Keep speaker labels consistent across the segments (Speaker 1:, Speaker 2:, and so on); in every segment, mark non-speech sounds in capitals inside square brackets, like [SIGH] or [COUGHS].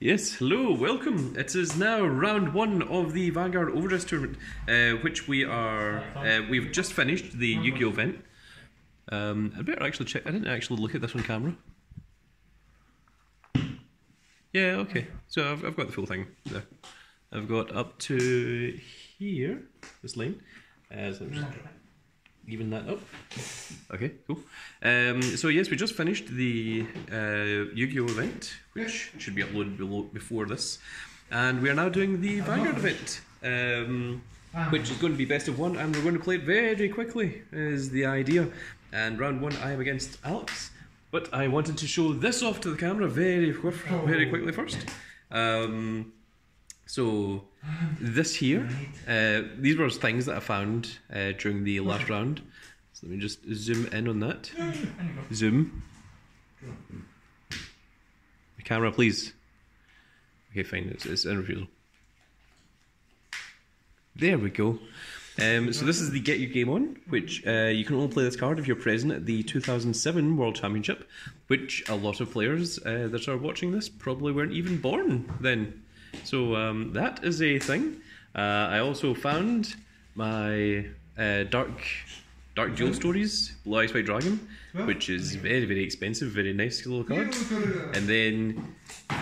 Speaker 1: Yes, hello, welcome. It is now round one of the Vanguard Overdress tournament, uh, which we are. Uh, we've just finished the Yu-Gi-Oh event. Um, I better actually check. I didn't actually look at this on camera. Yeah, okay. So I've, I've got the full thing there. I've got up to here, this line. Uh, so even that up. Okay, cool. Um, so yes, we just finished the uh, Yu-Gi-Oh event, which should be uploaded below, before this, and we are now doing the Vanguard event, um, which is going to be best of one, and we're going to play it very quickly. Is the idea. And round one, I am against Alex, but I wanted to show this off to the camera very, very quickly first. Um, so this here, uh, these were things that I found uh, during the last round. So let me just zoom in on that. Zoom. The camera, please. Okay, fine. It's, it's in refusal. There we go. Um, so this is the Get Your Game On, which uh, you can only play this card if you're present at the 2007 World Championship, which a lot of players uh, that are watching this probably weren't even born then. So um, that is a thing. Uh, I also found my uh, Dark Dark Duel Stories Blue Eyes White Dragon, which is very very expensive, very nice little card. And then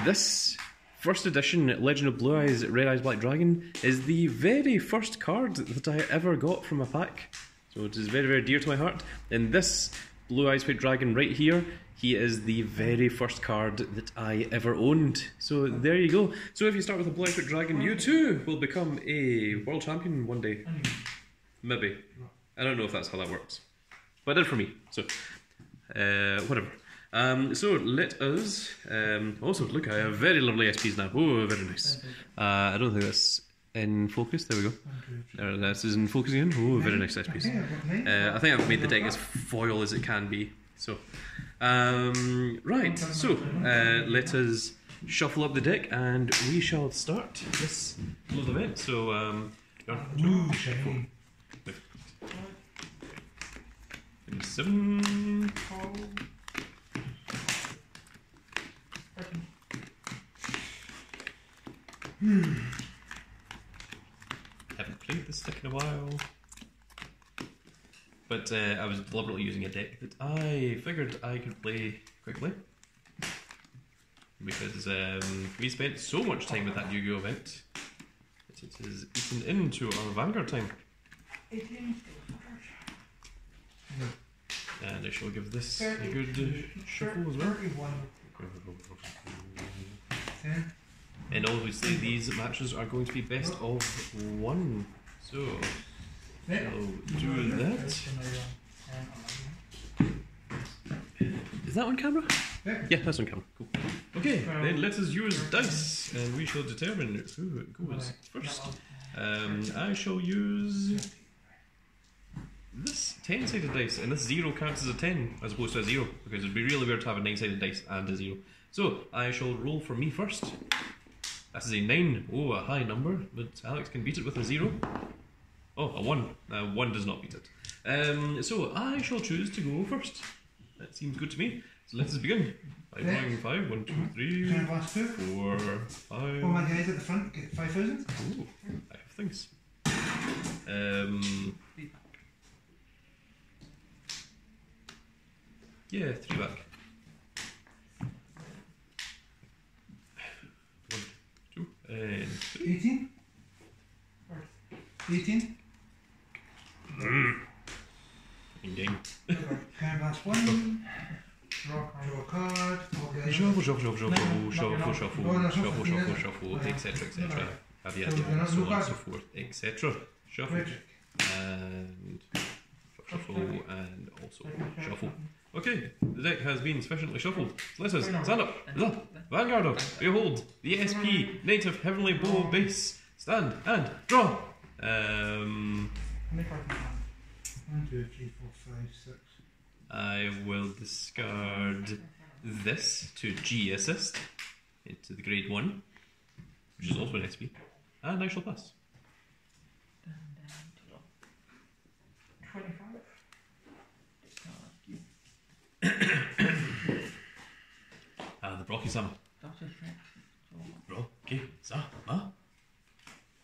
Speaker 1: this first edition Legend of Blue Eyes Red Eyes Black Dragon is the very first card that I ever got from a pack. So it is very very dear to my heart. And this Blue Eyes White Dragon right here, he is the very first card that I ever owned. So there you go. So if you start with a Blue White Dragon, you too will become a world champion one day. Maybe. I don't know if that's how that works. But it did for me. So uh, whatever. Um, so let us. Um, also, look, I have very lovely SPs now. Oh, very nice. Uh, I don't think that's in focus. There we go. There, this is in focus again. Oh, very nice SPs. Uh, I think I've made the deck as foil as it can be. So, um, right. So uh, let us shuffle up the deck, and we shall start this little event. So, um, four, five, seven. Haven't played this deck in a while. But uh, I was deliberately using a deck that I figured I could play quickly. Because um, we spent so much time with that Yu Gi Oh event that it has eaten into our Vanguard time. And I shall give this a good shuffle as well. And obviously, these matches are going to be best of one. So, I'll do that. Is that on camera? Yeah, that's on camera. Cool. Okay, then let us use dice, and we shall determine who goes first. Um, I shall use this 10 sided dice, and this 0 counts as a 10 as opposed to a 0, because it'd be really weird to have a 9 sided dice and a 0. So, I shall roll for me first. That is a 9. Oh, a high number, but Alex can beat it with a 0. Oh, a 1. Uh, 1 does not beat it. Um, so, I shall choose to go first. That seems good to me. So, let us begin. By
Speaker 2: Okay.
Speaker 1: drawing 5. 1, 2, 3,
Speaker 2: Turn last two.
Speaker 1: 4, 5.
Speaker 2: All my guys at the front get 5,000.
Speaker 1: Ooh, I have things. Um, yeah, three back. One, two, and three.
Speaker 2: 18. 18.
Speaker 1: In
Speaker 2: last one. Draw a card.
Speaker 1: Shuffle, shuffle, shuffle, shuffle, shuffle, shuffle, shuffle,
Speaker 2: shuffle,
Speaker 1: shuffle, etc., etc. Yada
Speaker 2: So
Speaker 1: on so forth, etc. Shuffle and shuffle and also shuffle. Okay, the deck has been sufficiently shuffled. Let us stand up. The Vanguard up. Behold, the SP Native Heavenly Bow base. Stand and draw. Um,
Speaker 2: One, two, three, four, five, six.
Speaker 1: I will discard this to G assist into the grade 1, which is also an SP, and I shall pass.
Speaker 2: 25. [COUGHS]
Speaker 1: Ah, the Brocky Sama.
Speaker 3: Doctor Strange. So
Speaker 1: Okay, so, huh?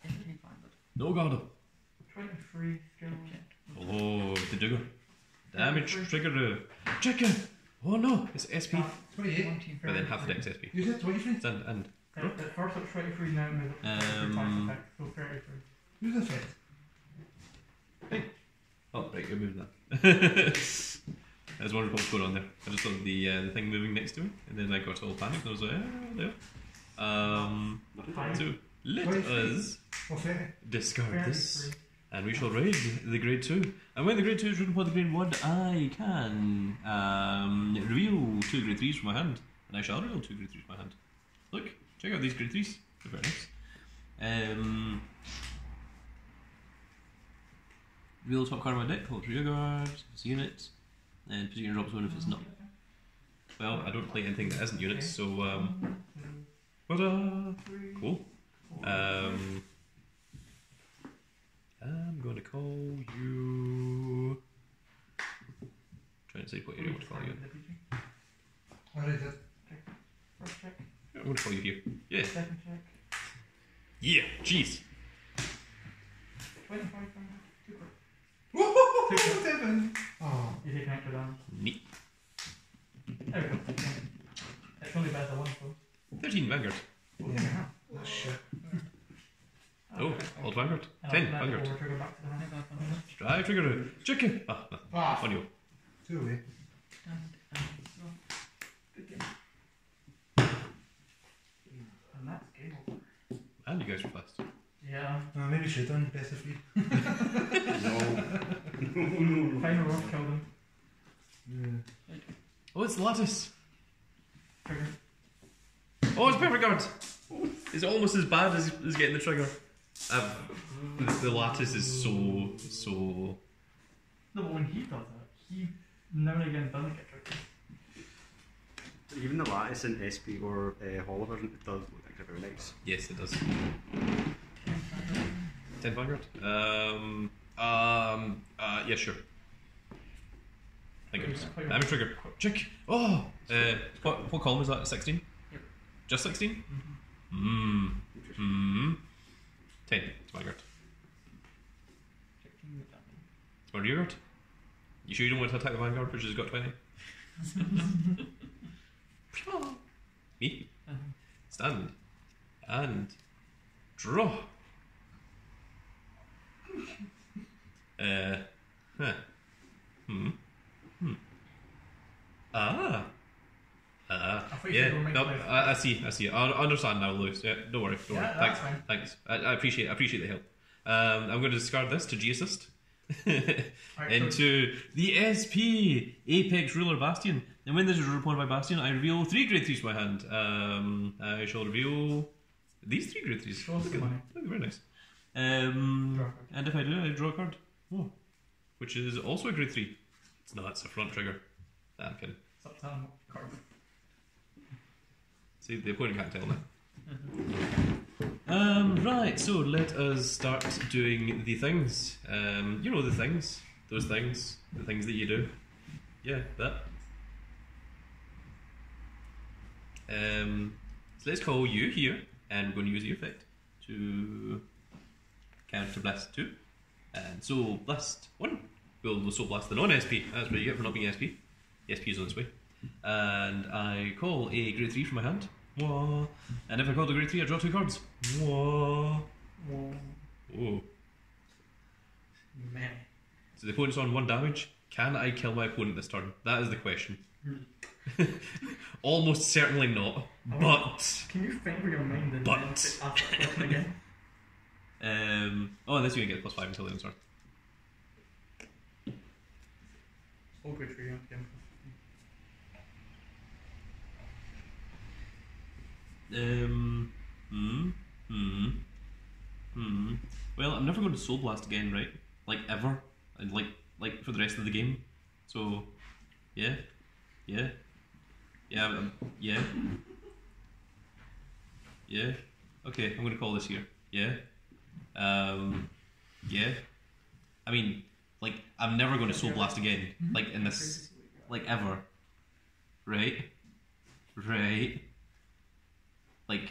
Speaker 3: Anything fine, but
Speaker 1: No garden.
Speaker 2: 23 skill.
Speaker 1: Oh, the digger. Damage trigger. Chicken! Oh no, it's SP.
Speaker 2: Ah, 28.
Speaker 1: But then half the deck's SP.
Speaker 2: You said 23?
Speaker 1: And, and
Speaker 2: At, at first it's 23, now it moves up to 33
Speaker 1: Um,
Speaker 2: so 33.
Speaker 4: Who's the fifth?
Speaker 1: Oh, right, you're moving that. I was wondering what was going on there. I just saw the uh, the thing moving next to me, and then I got all panicked, and I was like, ah, there. Um,
Speaker 2: Fine.
Speaker 1: so let us discard this,
Speaker 2: 33.
Speaker 1: And we shall raid the grade 2. And when the grade 2 is written upon the grade 1, I can um, reveal two grade 3s from my hand, and I shall reveal two grade 3s from my hand. Look, check out these grade 3s. They're very nice. Um, reveal top card of my deck, pull rear guard, it's a unit, and put it in your drop zone if it's not. Well, I don't play anything that isn't units, so um, ta-da! Cool. Um, I'm going to call you. Trying to say what area I want to call you. in.
Speaker 2: What is it? First check,
Speaker 1: Yeah, I'm going to call you here. Yeah.
Speaker 2: second check.
Speaker 1: Yeah. Jeez.
Speaker 2: 25 damage. Two cards.
Speaker 4: Whoa, seven. Oh,
Speaker 2: You take an extra damage.
Speaker 1: Neat.
Speaker 2: There we go. It's only better one, so.
Speaker 1: 13 Vanguard.
Speaker 4: yeah. That's shit.
Speaker 1: Oh, old Vanguard.
Speaker 2: And
Speaker 1: 10
Speaker 2: after that,
Speaker 1: Vanguard.
Speaker 2: we'll trigger back to the
Speaker 3: I
Speaker 2: hand.
Speaker 3: got them.
Speaker 1: Drive trigger. Chicken. Ah, no.
Speaker 4: Ah,
Speaker 1: On you.
Speaker 4: two away.
Speaker 3: And, and so, good game.
Speaker 2: And that's game over.
Speaker 1: And you guys were fast.
Speaker 2: Yeah.
Speaker 4: Uh, maybe should have done best of three.
Speaker 2: Final roll killed him.
Speaker 4: Yeah.
Speaker 1: Oh, it's Lattice.
Speaker 2: Trigger.
Speaker 1: Oh, it's Perfect Guard. It's almost as bad as, as getting the trigger. I've, the, the Lattice is so, so.
Speaker 2: No, but when he does that, he now and again doesn't get triggered.
Speaker 5: Even the lattice in SP or uh, Holo version, it does look actually very nice.
Speaker 1: Yes, it does. 10 Vanguard? Um, um, uh, yeah, sure. Thank you. Damage trigger. Check. Oh! Uh, what, what column is that? 16?
Speaker 3: Yep.
Speaker 1: Just 16?
Speaker 2: Mm-hmm.
Speaker 1: Mmm. 10. It's Vanguard.
Speaker 3: Checking with that one.
Speaker 1: It's my rear guard. You sure you don't want to attack the Vanguard, which has got 20? [LAUGHS] Me?
Speaker 3: Uh-huh.
Speaker 1: Stand. And. Draw. Uh. Huh. Hmm. Hmm. Ah. Ah.
Speaker 2: I thought you
Speaker 1: Yeah. No. I, I see. I see. I understand now, Lewis. Yeah. Don't worry. Don't
Speaker 2: Yeah,
Speaker 1: worry. Thanks.
Speaker 2: fine.
Speaker 1: Thanks. I, I appreciate. I appreciate the help. Um, I'm going to discard this to G assist. [LAUGHS]
Speaker 2: Right,
Speaker 1: into the SP Apex Ruler Bastion. And when this is reported by Bastion, I reveal three grade threes from my hand. Um, I shall reveal these three grade threes. Look at them. Look, very nice. Um,
Speaker 2: Draw a card.
Speaker 1: and if I do, I draw a card. Oh, which is also a grade three. It's not. It's a front trigger. Ah, I'm kidding.
Speaker 2: Card.
Speaker 1: See, the opponent can't tell now. Um, right, so let us start doing the things. Um, you know the things, those things, the things that you do. Yeah, that. Um, so let's call you here, and we're going to use the effect to counter blast two, and soul blast one. We'll soul blast the non-SP. That's what you get for not being SP. The SP is on its way. And I call a grade three from my hand. Wah. And if I call the grade three, I draw two cards. Wah.
Speaker 2: Whoa.
Speaker 1: Oh.
Speaker 2: Man.
Speaker 1: So the opponent's on one damage. Can I kill my opponent this turn? That is the question. [LAUGHS] Almost certainly not. But
Speaker 2: Can you think with your mind and
Speaker 1: But-
Speaker 2: then again? [LAUGHS]
Speaker 1: um oh this you can get plus five until the end of turn.
Speaker 2: All good for you.
Speaker 1: Um hmm. Hmm. Hmm. Well, I'm never going to soul blast again, right? Like ever. And like like for the rest of the game. So yeah. Yeah. Yeah, um, yeah. Yeah. Okay, I'm gonna call this here. Yeah. Um yeah. I mean, like I'm never gonna soul blast again. Like in this like ever. Right? Right. Like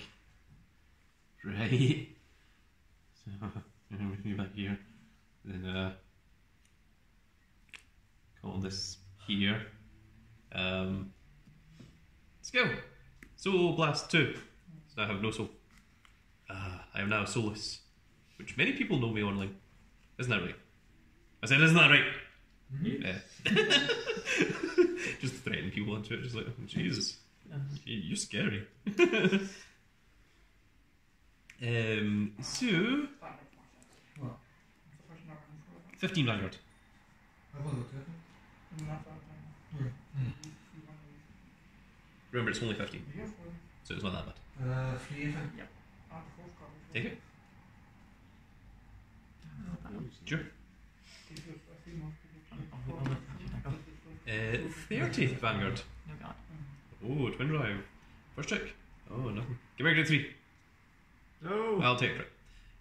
Speaker 1: Right. [LAUGHS] So, [LAUGHS] everything back here. Then, uh, call this here. Um, skill. Soul Blast 2. So I have no soul. Ah, I am now soulless. Which many people know me online. Isn't that right? I said, isn't that right? Yeah. [LAUGHS] just threaten people into it, just like, oh, Jesus, you're scary. Um, so,
Speaker 2: What?
Speaker 1: 15 Vanguard.
Speaker 4: Have a look at it.
Speaker 1: Remember, it's only 15, so it's not that bad.
Speaker 4: Uh, even.
Speaker 1: Take it. Sure. Uh, 30 Vanguard. Oh, twin drive. First check. Oh, nothing. Give me a grade 3.
Speaker 5: No.
Speaker 1: I'll take crit.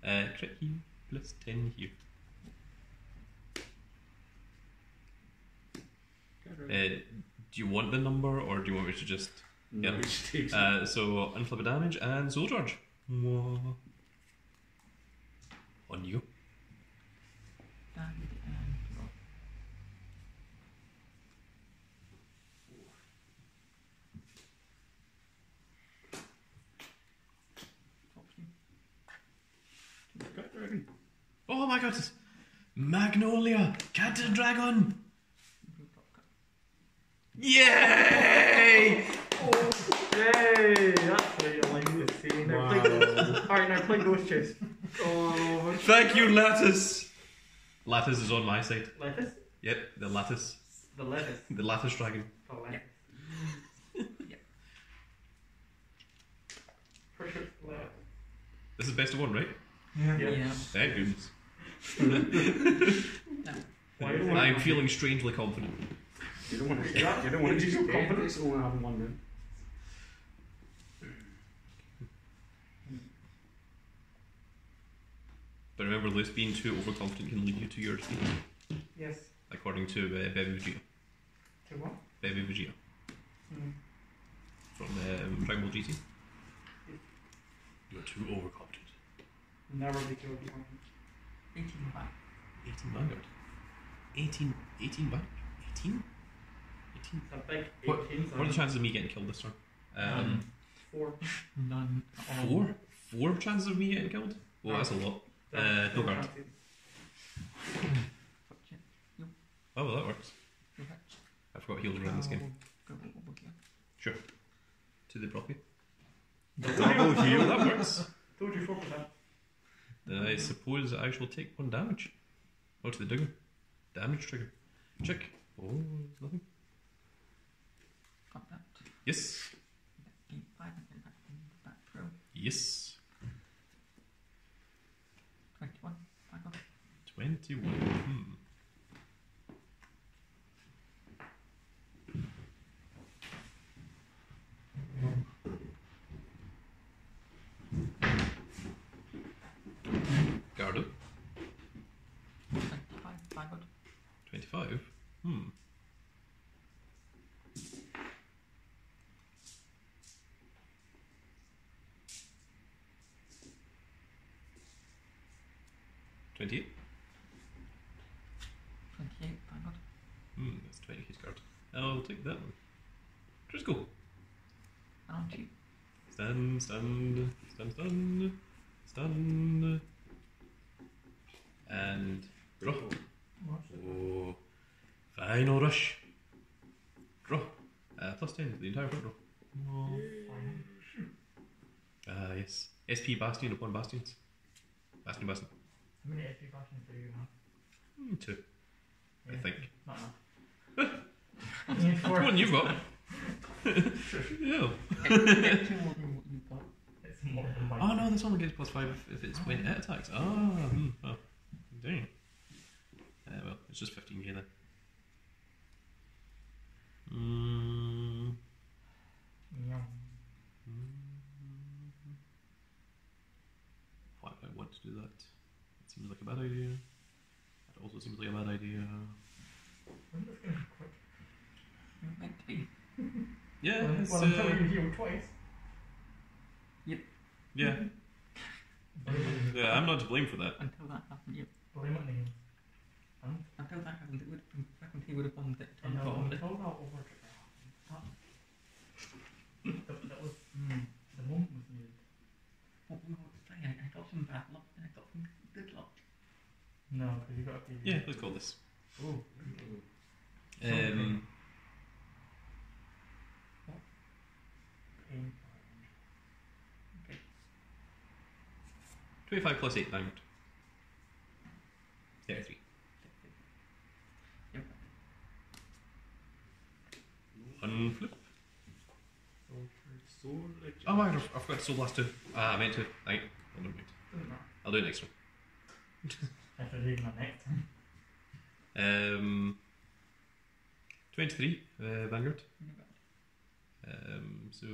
Speaker 1: Uh, crit heal plus 10 heal. Uh, do you want the number or do you want me to just.
Speaker 5: no,
Speaker 1: yeah.
Speaker 5: just
Speaker 1: Uh, so, unflip damage and soul charge. Mwah. On you.
Speaker 3: Stand and roll. Fourteen.
Speaker 5: Cut dragon.
Speaker 1: Oh my god! it's Magnolia! Cat and Dragon!
Speaker 3: Blue top cut.
Speaker 1: Yay!
Speaker 2: Yay! That's what you like to see. Now
Speaker 5: Wow.
Speaker 2: play, Alright, now play Ghost Chase. [LAUGHS]
Speaker 5: Oh,
Speaker 1: Thank you, Lattice! Lattice is on my side.
Speaker 2: Lattice.
Speaker 1: Yep, the Lattice.
Speaker 2: The lettuce.
Speaker 1: The Lattice Dragon.
Speaker 2: The lettuce.
Speaker 3: Yeah. [LAUGHS]
Speaker 2: Pretty sure.
Speaker 1: This is best of one, right?
Speaker 4: Yeah.
Speaker 2: Yeah.
Speaker 3: Yeah.
Speaker 1: Thank goodness.
Speaker 2: Why do I-
Speaker 1: I'm feeling strangely confident.
Speaker 5: you don't want to.
Speaker 2: Yeah.
Speaker 5: You don't want to
Speaker 2: Did
Speaker 5: just
Speaker 2: you
Speaker 5: go
Speaker 2: feel
Speaker 5: confidence only having one then.
Speaker 1: But remember, Luce being too overconfident can lead you to your defeat,
Speaker 2: Yes.
Speaker 1: according to uh, Baby Vegeta.
Speaker 2: To what?
Speaker 1: Baby Vegeta
Speaker 2: Hmm.
Speaker 1: from um, Dragon Ball GT. You're too overconfident.
Speaker 2: Never be too overconfident.
Speaker 3: 18 back.
Speaker 1: 18 Vanguard. 18, 18 Vanguard? 18? 18?
Speaker 2: A big
Speaker 1: What-
Speaker 2: 18
Speaker 1: What are the chances of me getting killed this turn? Um,
Speaker 2: Four.
Speaker 3: None. all.
Speaker 1: four? Four chances of me getting killed? Well, that's a lot. Uh, no guard. Oh, well, that works. I forgot heals around this game.
Speaker 3: Go over here.
Speaker 1: Sure. To the property.
Speaker 2: Double
Speaker 1: heal, that works.
Speaker 2: Told you 4%.
Speaker 1: Then I suppose I shall take one damage. Oh, to the digger. Damage trigger. Check. Oh, nothing.
Speaker 3: Got that.
Speaker 1: Yes.
Speaker 3: 5 and back in the back row.
Speaker 1: Yes.
Speaker 3: 21. Back up.
Speaker 1: 21. Hmm. 28?
Speaker 3: 28, thank God.
Speaker 1: Hmm, that's 28 cards. I'll take that one. Driscoll.
Speaker 3: I'll cheat.
Speaker 1: Stun, stun, stun, stun, stun. And draw. Oh, final rush. Draw. Uh, plus 10 the entire front row. Ah, uh, yes. SP Bastion upon Bastions. Bastion, Bastion.
Speaker 2: How many SP bastions do you have?
Speaker 1: Two, I think.
Speaker 2: Not enough. [LAUGHS] you need four.
Speaker 1: Come on, you've got. [LAUGHS] yeah.
Speaker 3: Two more than what you've got.
Speaker 2: It's more than mine.
Speaker 1: Oh no, this only gets plus five if, if it's when it attacks. Ah, hmm. oh, dang. Uh, well, it's just 15k then. Mm,
Speaker 2: Yeah.
Speaker 1: why would I want to do that? It seems like a bad idea. It also seems like a bad idea.
Speaker 2: I'm just gonna quit.
Speaker 3: You're meant to be.
Speaker 1: Yeah,
Speaker 2: Well,
Speaker 1: it's,
Speaker 2: well,
Speaker 1: uh,
Speaker 2: you heal twice.
Speaker 1: yeah. [LAUGHS] Yeah, I'm not to blame for that.
Speaker 3: Until that happened, yeah.
Speaker 2: Blame it on you.
Speaker 3: Until that happened, it would have been second he would have bombed it.
Speaker 2: And
Speaker 3: Until
Speaker 2: now,
Speaker 3: it.
Speaker 2: until that overdrive happened, that, that, that was, mm, the moment was needed.
Speaker 3: What we were saying, I got some bad luck and I got some good luck.
Speaker 2: No, because you got to be.
Speaker 1: Yeah, let's call this.
Speaker 2: Oh,
Speaker 1: Um.
Speaker 3: Okay.
Speaker 1: 25 plus 8 diamond. 33.
Speaker 3: Yep.
Speaker 1: One flip.
Speaker 5: So like.
Speaker 1: Oh, I, I forgot to soul blast too. Ah, I meant to. Right. I'll do it.
Speaker 2: Doesn't matter.
Speaker 1: I'll do it next one. [LAUGHS]
Speaker 2: If it's even a next time.
Speaker 1: Um, 23, uh, Vanguard. Um, so.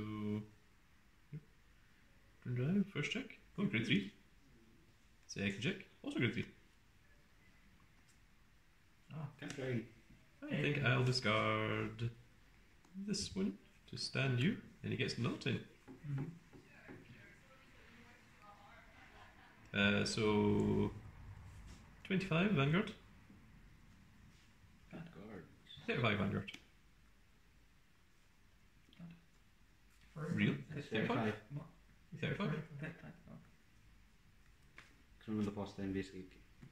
Speaker 1: Turn drive, first check. Oh, grade 3. Second check, also grade 3.
Speaker 5: Can't try.
Speaker 1: I think I'll discard this one to stand you, and he gets another 10. Uh, so. 25 Vanguard,
Speaker 5: Guard.
Speaker 1: 35 Vanguard. Real?
Speaker 5: 35.
Speaker 1: 35?
Speaker 3: that type of
Speaker 5: Because remember the plus 10 basically.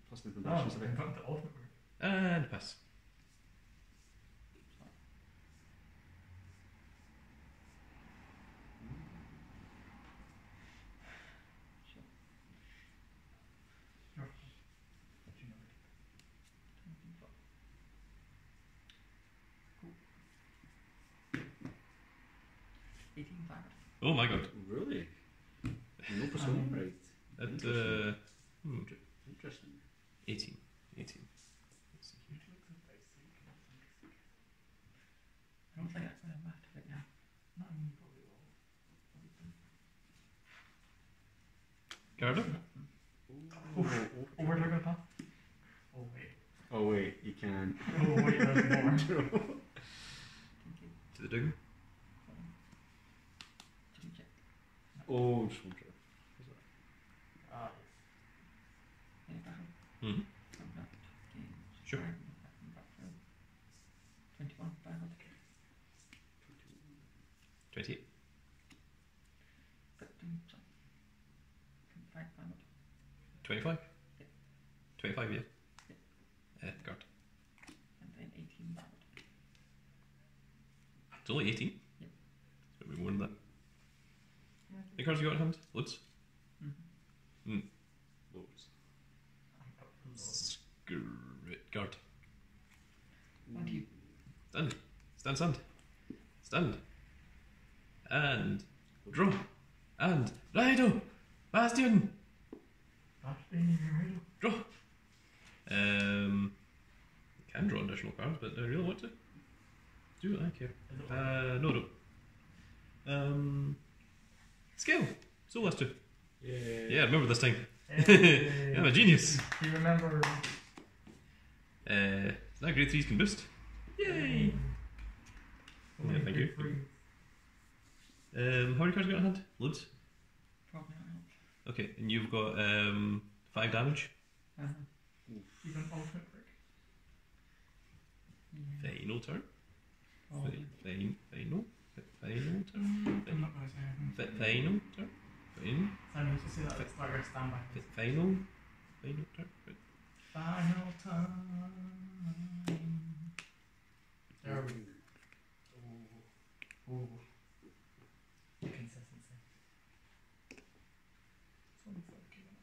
Speaker 5: Plus 10
Speaker 2: Oh,
Speaker 5: foundations of it.
Speaker 2: I've got the ultimate word.
Speaker 1: And pass.
Speaker 2: Your But you never did.
Speaker 3: Eighteen five.
Speaker 1: Oh my god.
Speaker 5: Really? No persona,
Speaker 2: Um,
Speaker 5: right?
Speaker 1: At uh, hmm,
Speaker 5: Interesting.
Speaker 1: 18. 18. Let's see here.
Speaker 3: I don't think that's going to matter right now.
Speaker 2: Not me, probably will.
Speaker 1: Garda?
Speaker 2: Oh, where's our path? Oh, wait.
Speaker 5: Oh wait, you can.
Speaker 2: Oh, wait, there's more.
Speaker 3: Thank you.
Speaker 1: To the digger.
Speaker 3: Did you check?
Speaker 5: Oh, just one trip.
Speaker 2: Ah,
Speaker 3: Any battle?
Speaker 1: Mm-hmm.
Speaker 3: From that game.
Speaker 1: Sure.
Speaker 3: Twenty-one battle.
Speaker 1: 28.
Speaker 3: Fifteen. Sorry. Twenty-five battle.
Speaker 1: 25?
Speaker 3: Yeah.
Speaker 1: 25, yeah. Uh.
Speaker 3: And then eighteen battle.
Speaker 1: It's only 18?
Speaker 3: Yep.
Speaker 1: It's going to be more than that. Any cards you got in hand? Loads?
Speaker 3: Mm-hmm.
Speaker 5: Loads.
Speaker 1: Screw it. Guard.
Speaker 3: What do you?
Speaker 1: Stand. Stand, stand. Stand. And draw. And Rido. Bastion.
Speaker 2: been in
Speaker 1: Draw. Um, can draw additional cards, but do I really want to? Do I care? Uh, no, no. Um, skill. Soul Blaster.
Speaker 5: Yeah.
Speaker 1: Yeah, I remember this.
Speaker 2: Hey. [LAUGHS]
Speaker 1: I'm a genius.
Speaker 2: Do you remember?
Speaker 1: Uh, now grade 3s can boost. Yay!
Speaker 2: So many
Speaker 1: Yeah, thank you.
Speaker 2: frees.
Speaker 1: Um, how many cards you got in hand? Loads.
Speaker 3: Probably not.
Speaker 1: Okay, and you've got um, 5 damage.
Speaker 3: Uh-huh.
Speaker 2: Even ultimate break.
Speaker 3: Yeah.
Speaker 1: Final turn.
Speaker 3: Oh,
Speaker 1: Fi- fin- Final. Fi- Final turn.
Speaker 2: I'm
Speaker 1: Fin-
Speaker 2: not going to say anything.
Speaker 1: Final turn. Fin-
Speaker 2: So I need to say that it's like a standby.
Speaker 1: Final. Final turn.
Speaker 2: Final time. There we go. Ooh. Ooh. Consistency. Something for the key on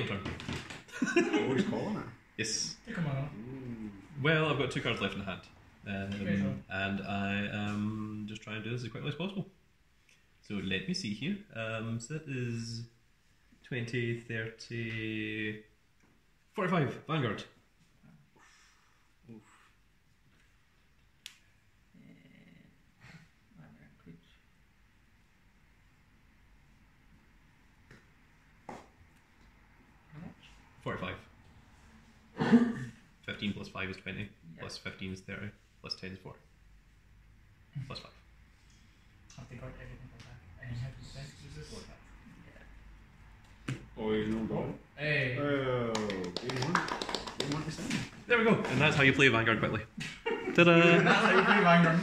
Speaker 1: Final turn.
Speaker 5: Always calling it.
Speaker 1: Yes.
Speaker 2: it. Take them on.
Speaker 1: Well, I've got two cards left in the hand.
Speaker 2: Okay, so-
Speaker 1: Um, and I am just trying to do this as quickly as possible. So let me see here. Um, so that is 20, 30, 45, Vanguard.
Speaker 3: Uh, rather includes. How much?
Speaker 1: 45. 15 plus 5 is 20,
Speaker 3: Yeah.
Speaker 1: plus 15 is 30, plus 10 is 4. Plus 5.
Speaker 2: Have they got everything like that? And you have to send to this or
Speaker 6: Oh, you know
Speaker 2: Oh, hey.
Speaker 5: Oh, game one. Game one.
Speaker 1: There we go. And that's how you play Vanguard quickly. [LAUGHS] Ta-da!
Speaker 2: That's how you play Vanguard.